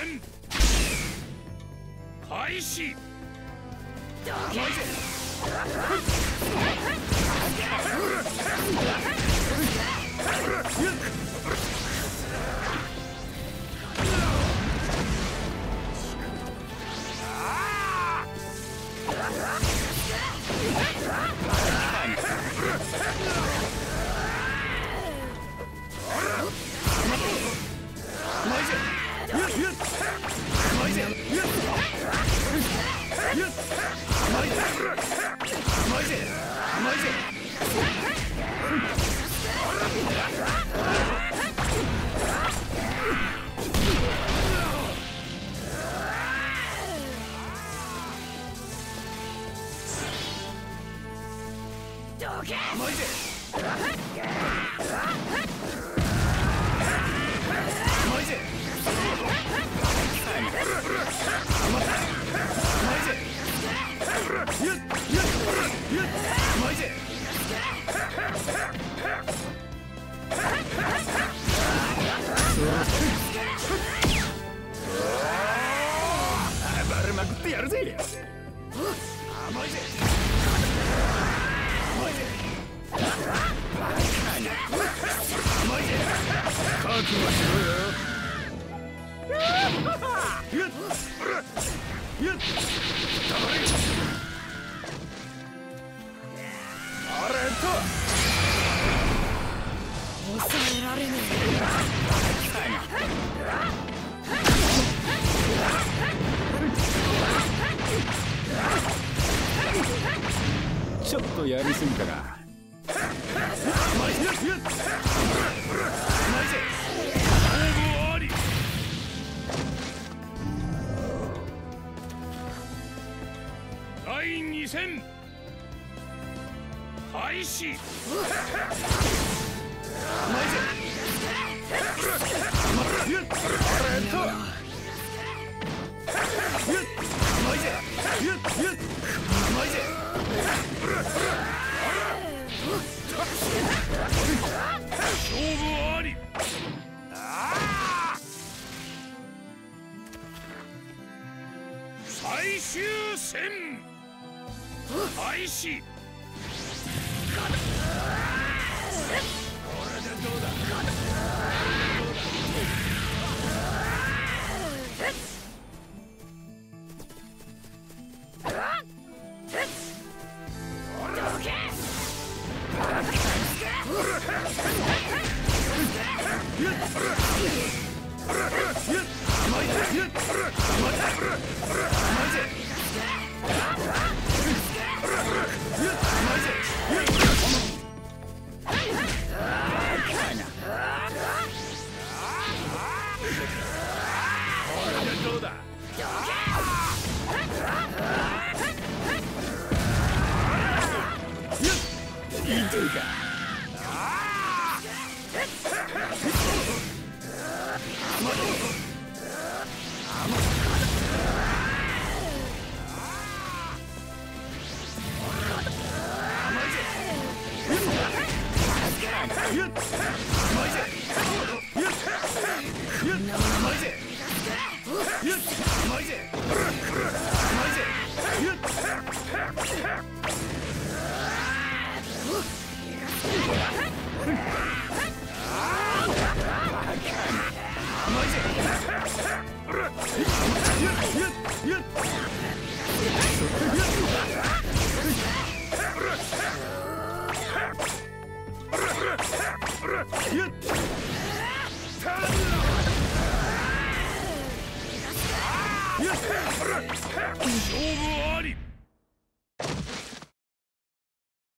戦。開始。どけどけ暴れまくってやるぜ甘いぜちょっとやりすぎたな第二戦。開始。最終戦。開始。Yeah! 勝負あり。